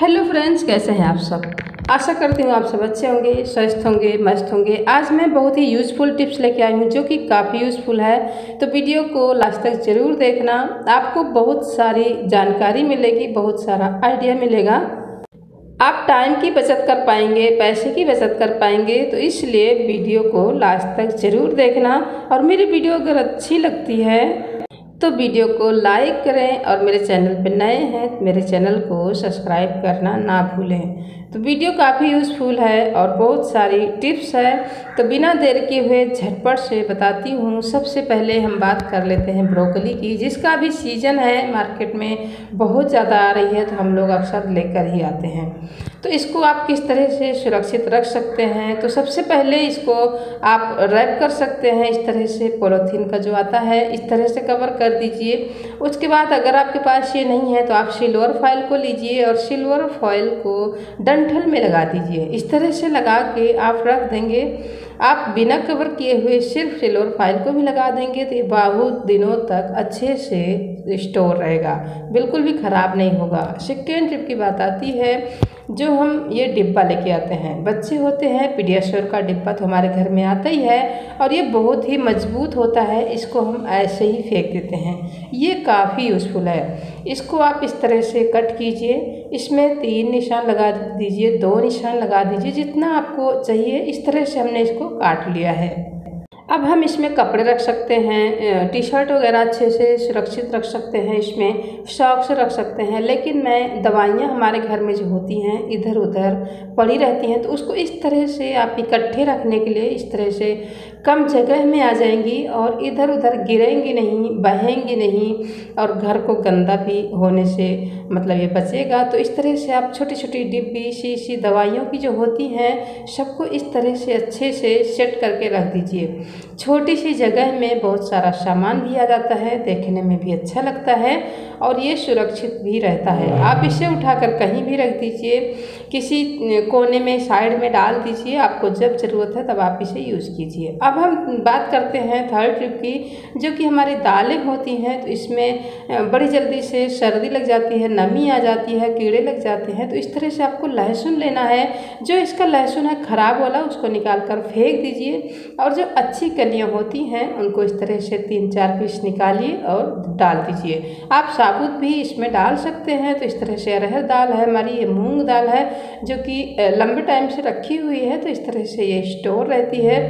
Hello friends, कैसे हैं आप सब? आशा करती हूँ आप सब अच्छे होंगे, स्वस्थ होंगे, मस्त होंगे। आज मैं बहुत ही यूज़फुल टिप्स लेके आई हूँ, जो कि काफ़ी यूज़फुल है। तो वीडियो को लास्ट तक ज़रूर देखना। आपको बहुत सारी जानकारी मिलेगी, बहुत सारा आइडिया मिलेगा। आप टाइम की बचत कर पाएँगे, पैसे की बचत कर पाएँगे तो इसलिए वीडियो को लास्ट तक ज़रूर देखना। और मेरी वीडियो अगर अच्छी लगती है तो वीडियो को लाइक करें और मेरे चैनल पर नए हैं तो मेरे चैनल को सब्सक्राइब करना ना भूलें। तो वीडियो काफ़ी यूज़फुल है और बहुत सारी टिप्स है। तो बिना देर के हुए झटपट से बताती हूँ। सबसे पहले हम बात कर लेते हैं ब्रोकली की, जिसका भी सीज़न है मार्केट में बहुत ज़्यादा आ रही है तो हम लोग अक्सर लेकर ही आते हैं। तो इसको आप किस तरह से सुरक्षित रख सकते हैं? तो सबसे पहले इसको आप रैप कर सकते हैं, इस तरह से पोलोथीन का जो आता है, इस तरह से कवर कर दीजिए। उसके बाद अगर आपके पास ये नहीं है तो आप सिल्वर फॉइल को लीजिए और सिल्वर फॉइल को डंठल में लगा दीजिए। इस तरह से लगा के आप रख देंगे। आप बिना कवर किए हुए सिर्फ़ सिल्वर फ़ाइल को भी लगा देंगे तो ये बहुत दिनों तक अच्छे से स्टोर रहेगा। बिल्कुल भी ख़राब नहीं होगा। सेकेंड ट्रिप की बात आती है जो हम ये डिब्बा लेके आते हैं। बच्चे होते हैं, पीडियाश्योर का डिब्बा तो हमारे घर में आता ही है और ये बहुत ही मज़बूत होता है, इसको हम ऐसे ही फेंक देते हैं। ये काफ़ी यूज़फुल है। इसको आप इस तरह से कट कीजिए, इसमें तीन निशान लगा दीजिए, दो निशान लगा दीजिए, जितना आपको चाहिए, इस तरह से हमने इसको काट लिया है। अब हम इसमें कपड़े रख सकते हैं टी शर्ट वगैरह अच्छे से सुरक्षित रख सकते हैं इसमें शौक से रख सकते हैं, लेकिन मैं दवाइयाँ हमारे घर में जो होती हैं इधर उधर पड़ी रहती हैं तो उसको इस तरह से आप इकट्ठे रखने के लिए इस तरह से कम जगह में आ जाएँगी और इधर उधर गिरेंगी नहीं, बहेंगी नहीं और घर को गंदा भी होने से मतलब ये बचेगा। तो इस तरह से आप छोटी छोटी डिब्बी सी सी दवाइयों की जो होती हैं, सबको इस तरह से अच्छे से सेट करके रख दीजिए। छोटी सी जगह में बहुत सारा सामान भी आ जाता है, देखने में भी अच्छा लगता है और ये सुरक्षित भी रहता है। आप इसे उठाकर कहीं भी रख दीजिए, किसी कोने में, साइड में डाल दीजिए, आपको जब ज़रूरत है तब आप इसे यूज़ कीजिए। अब हम बात करते हैं थर्ड ट्रिप की, जो कि हमारी दालें होती हैं तो इसमें बड़ी जल्दी से सर्दी लग जाती है, नमी आ जाती है, कीड़े लग जाते हैं तो इस तरह से आपको लहसुन लेना है, जो इसका लहसुन है ख़राब वाला, उसको निकाल कर फेंक दीजिए और जो अच्छी कलियाँ होती हैं, उनको इस तरह से तीन चार पीस निकालिए और डाल दीजिए। आप साबुत भी इसमें डाल सकते हैं तो इस तरह से अरहर दाल है, हमारी ये मूंग दाल है, जो कि लंबे टाइम से रखी हुई है तो इस तरह से ये स्टोर रहती है।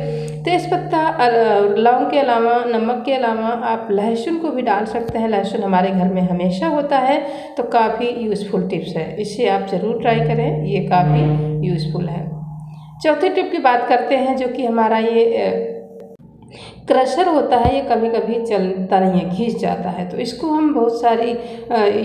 तेज़पत्ता लौंग के अलावा, नमक के अलावा आप लहसुन को भी डाल सकते हैं, लहसुन हमारे घर में हमेशा होता है तो काफ़ी यूज़फुल टिप्स है, इसे आप ज़रूर ट्राई करें, ये काफ़ी यूज़फुल है। चौथे टिप की बात करते हैं, जो कि हमारा ये क्रशर होता है, ये कभी कभी चलता नहीं है, घिस जाता है। तो इसको हम बहुत सारी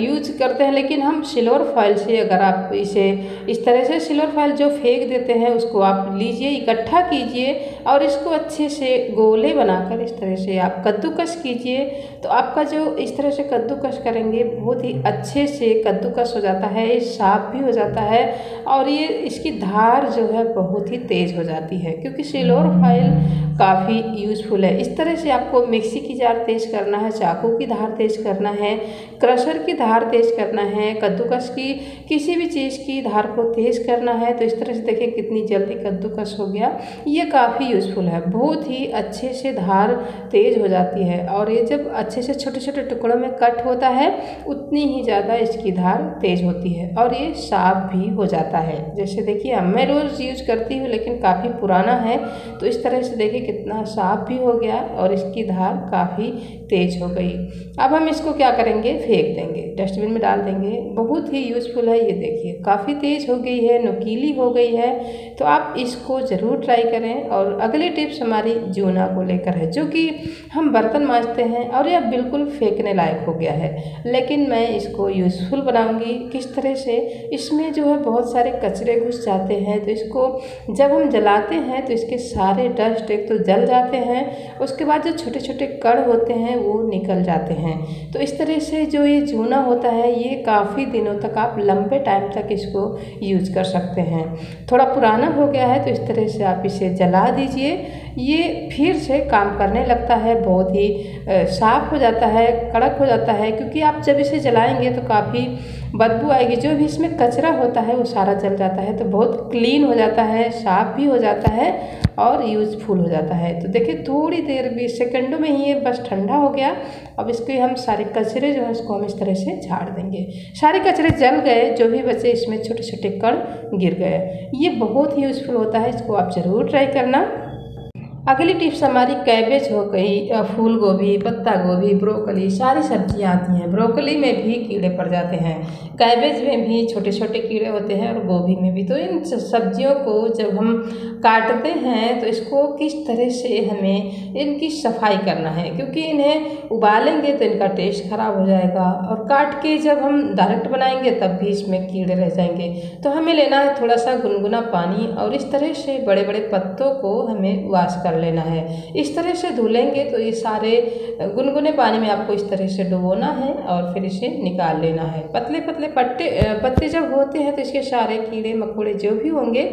यूज़ करते हैं, लेकिन हम सिल्वर फॉइल से अगर आप इसे, इस तरह से सिल्वर फॉइल जो फेंक देते हैं, उसको आप लीजिए, इकट्ठा कीजिए और इसको अच्छे से गोले बनाकर इस तरह से आप कद्दूकस कीजिए। तो आपका जो इस तरह से कद्दूकस करेंगे, बहुत ही अच्छे से कद्दूकस हो जाता है, ये साफ़ भी हो जाता है और ये, इसकी धार जो है, बहुत ही तेज़ हो जाती है, क्योंकि सिल्वर फॉइल काफ़ी यूज़फुल है। इस तरह से आपको मिक्सी की जार तेज़ करना है, चाकू की धार तेज़ करना है, क्रशर की धार तेज़ करना है, कद्दूकस की किसी भी चीज़ की धार को तेज़ करना है तो इस तरह से देखिए कितनी जल्दी कद्दूकस हो गया। ये काफ़ी यूज़फुल है। बहुत ही अच्छे से धार तेज़ हो जाती है और ये जब अच्छे से छोटे छोटे टुकड़ों में कट होता है, उतनी ही ज़्यादा इसकी धार तेज़ होती है और ये साफ़ भी हो जाता है। जैसे देखिए, मैं रोज़ यूज़ करती हूँ, लेकिन काफ़ी पुराना है तो इस तरह से देखिए कितना साफ़ भी हो गया और इसकी धार काफ़ी तेज़ हो गई। अब हम इसको क्या करेंगे? फेंक देंगे। डस्टबिन में डाल देंगे। बहुत ही यूज़फुल है ये देखिए। काफ़ी तेज़ हो गई है, नुकीली हो गई है। तो आप इसको ज़रूर ट्राई करें और अगली टिप्स हमारी जूना को लेकर है, जो कि हम बर्तन मांजते हैं और यह बिल्कुल फेंकने लायक हो गया है। लेकिन मैं इसको यूज़फुल बनाऊँगी। किस तरह से? इसमें जो है बहुत सारे कचरे घुस जाते हैं तो इसको जब हम जलाते हैं तो इसके सारे डस्ट एक तो जल जाते हैं, उसके बाद जो छोटे छोटे कण होते हैं, वो निकल जाते हैं। तो इस तरह से जो ये जूना होता है, ये काफ़ी दिनों तक आप लंबे टाइम तक इसको यूज़ कर सकते हैं। थोड़ा पुराना हो गया है तो इस तरह से आप इसे जला दीजिए ये फिर से काम करने लगता है, बहुत ही साफ़ हो जाता है, कड़क हो जाता है, क्योंकि आप जब इसे जलाएँगे तो काफ़ी बदबू आएगी। जो भी इसमें कचरा होता है वो सारा जल जाता है तो बहुत क्लीन हो जाता है, साफ़ भी हो जाता है और यूज़फुल हो जाता है। तो देखिए, थोड़ी देर भी, सेकंडों में ही ये बस ठंडा हो गया। अब इसके हम सारे कचरे जो है, इसको हम इस तरह से झाड़ देंगे। सारे कचरे जल गए, जो भी बचे इसमें छोटे छोटे कण गिर गए। ये बहुत ही यूज़फुल होता है, इसको आप ज़रूर ट्राई करना। अगली टिप्स हमारी कैबेज हो गई फूल गोभी, पत्ता गोभी, ब्रोकली, सारी सब्ज़ियाँ आती हैं। ब्रोकली में भी कीड़े पड़ जाते हैं। कैबेज में भी छोटे छोटे कीड़े होते हैं और गोभी में भी। तो इन सब्जियों को जब हम काटते हैं तो इसको किस तरह से हमें इनकी सफ़ाई करना है? क्योंकि इन्हें उबालेंगे तो इनका टेस्ट ख़राब हो जाएगा और काट के जब हम डायरेक्ट बनाएँगे, तब भी इसमें कीड़े रह जाएँगे। तो हमें लेना है थोड़ा सा गुनगुना पानी और इस तरह से बड़े बड़े पत्तों को हमें वाश लेना है। इस तरह से धुलेंगे तो ये सारे गुनगुने पानी में आपको इस तरह से डुबोना है और फिर इसे निकाल लेना है। पतले पतले पट्टे पत्ते जब होते हैं तो इसके सारे कीड़े मकोड़े जो भी होंगे,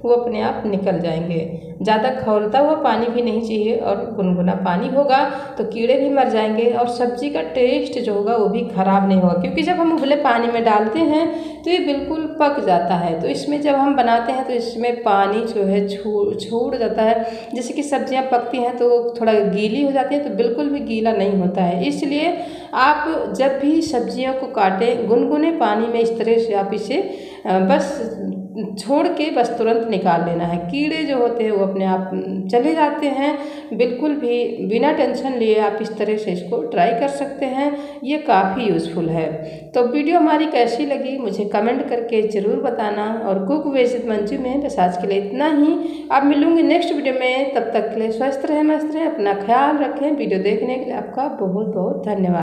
वो अपने आप निकल जाएँगे। ज़्यादा खौलता हुआ पानी भी नहीं चाहिए और गुनगुना पानी होगा तो कीड़े भी मर जाएँगे और सब्ज़ी का टेस्ट जो होगा वो भी ख़राब नहीं होगा। क्योंकि जब हम उबले पानी में डालते हैं तो ये बिल्कुल पक जाता है। तो इसमें जब हम बनाते हैं तो इसमें पानी जो है छूट छूट जाता है। जैसे कि सब्ज़ियाँ पकती हैं तो थोड़ा गीली हो जाती हैं तो बिल्कुल भी गीला नहीं होता है। इसलिए आप जब भी सब्जियों को काटें, गुनगुने पानी में इस तरह से आप इसे बस छोड़ के बस तुरंत निकाल लेना है। कीड़े जो होते हैं वो अपने आप चले जाते हैं। बिल्कुल भी बिना टेंशन लिए आप इस तरह से इसको ट्राई कर सकते हैं। ये काफ़ी यूज़फुल है। तो वीडियो हमारी कैसी लगी, मुझे कमेंट करके ज़रूर बताना। और कुक वेजित मंजू में बस आज के लिए इतना ही। अब मिलूँगी नेक्स्ट वीडियो में। तब तक के लिए स्वस्थ रहें, मस्त रहें, अपना ख्याल रखें। वीडियो देखने के लिए आपका बहुत बहुत धन्यवाद।